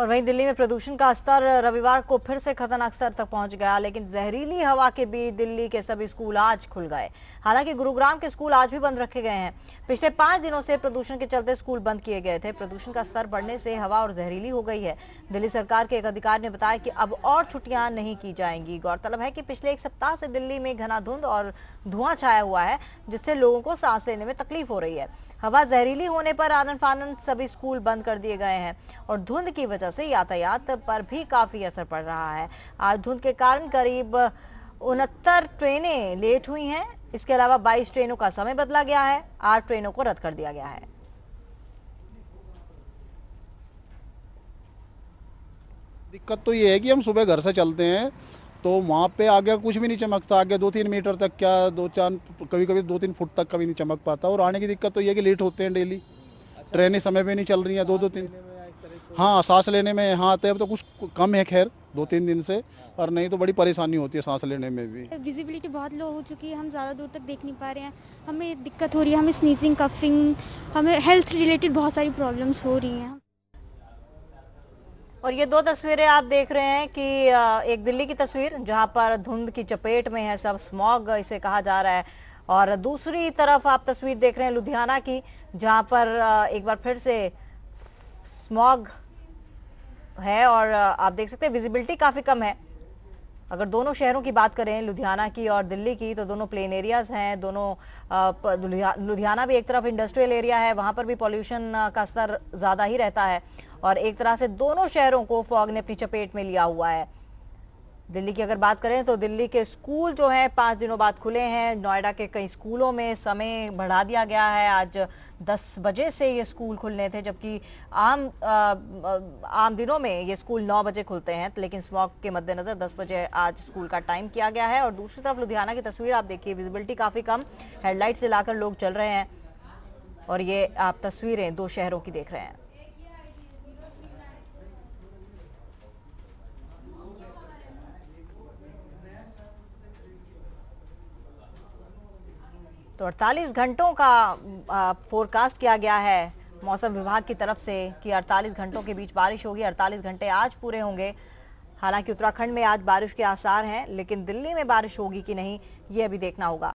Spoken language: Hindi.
और वहीं दिल्ली में प्रदूषण का स्तर रविवार को फिर से खतरनाक स्तर तक पहुँच गया, लेकिन जहरीली हवा के बीच दिल्ली के सभी स्कूल आज खुल गए। हालाँकि गुरुग्राम के स्कूल आज भी बंद रखे गए हैं। पिछले पाँच दिनों से प्रदूषण के चलते स्कूल बंद किए गए थे। प्रदूषण का स्तर बढ़ने से हवा और जहरीली हो गई है। दिल्ली सरकार के एक अधिकारी ने बताया कि अब और छुट्टियाँ नहीं की जाएँगी। गौरतलब है कि पिछले एक सप्ताह से दिल्ली में घना धुंध और धुआँ छाया हुआ है, जिससे लोगों को सांस लेने में तकलीफ़ हो रही है। हवा जहरीली होने पर आनंद फानंद सभी स्कूल बंद कर दिए गए हैं और धुंध की वजह से यातायात पर भी काफ़ी असर पड़ रहा है। आज धुंध के कारण करीब उनहत्तर ट्रेनें लेट हुई हैं। इसके अलावा 22 ट्रेनों का समय बदला गया है। आठ ट्रेनों को रद्द कर दिया गया है। दिक्कत तो ये है कि हम सुबह घर से चलते हैं तो वहाँ पे आगे कुछ भी नहीं चमकता। आगे दो तीन मीटर तक क्या दो चार कभी कभी दो तीन फुट तक कभी नहीं चमक पाता। और आने की दिक्कत तो ये कि लेट होते हैं डेली। ट्रेनें समय पे नहीं चल रही हैं दो दो तीन। हाँ सांस लेने में हाँ आते अब तो कुछ कम है खैर दो तीन दिन से और नहीं तो बड़ी परेशानी होती है सांस लेने में भी। विजिबिलिटी बहुत लो हो चुकी है हम ज़्यादा दूर तक देख नहीं पा रहे हैं। हमें दिक्कत हो रही है हमें स्नीजिंग कफिंग हमें हेल्थ रिलेटेड बहुत सारी प्रॉब्लम्स हो रही हैं। और ये दो तस्वीरें आप देख रहे हैं कि एक दिल्ली की तस्वीर जहाँ पर धुंध की चपेट में है सब स्मॉग इसे कहा जा रहा है। और दूसरी तरफ़ आप तस्वीर देख रहे हैं लुधियाना की जहाँ पर एक बार फिर से स्मॉग है और आप देख सकते हैं विजिबिलिटी काफ़ी कम है। अगर दोनों शहरों की बात करें, लुधियाना की और दिल्ली की तो दोनों प्लेन एरियाज़ हैं, दोनों लुधियाना भी एक तरफ़ इंडस्ट्रियल एरिया है, वहाँ पर भी पॉल्यूशन का स्तर ज़्यादा ही रहता है। और एक तरह से दोनों शहरों को फॉग ने अपनी चपेट में लिया हुआ है। दिल्ली की अगर बात करें तो दिल्ली के स्कूल जो हैं पाँच दिनों बाद खुले हैं। नोएडा के कई स्कूलों में समय बढ़ा दिया गया है। आज 10 बजे से ये स्कूल खुलने थे जबकि आम आ, आम दिनों में ये स्कूल 9 बजे खुलते हैं लेकिन स्मॉग के मद्देनजर 10 बजे आज स्कूल का टाइम किया गया है। और दूसरी तरफ़ लुधियाना की तस्वीर आप देखिए विजिबिलिटी काफ़ी कम हेडलाइट से लाकर लोग चल रहे हैं। और ये आप तस्वीरें दो शहरों की देख रहे हैं। तो 48 घंटों का फोरकास्ट किया गया है मौसम विभाग की तरफ़ से कि 48 घंटों के बीच बारिश होगी 48 घंटे आज पूरे होंगे। हालाँकि उत्तराखंड में आज बारिश के आसार हैं, लेकिन दिल्ली में बारिश होगी कि नहीं, ये अभी देखना होगा।